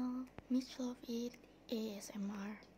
channel Mich Love Eat ASMR.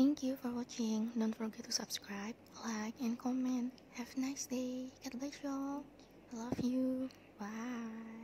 Thank you for watching. Don't forget to subscribe, like, and comment. Have a nice day. God bless y'all. I love you. Bye.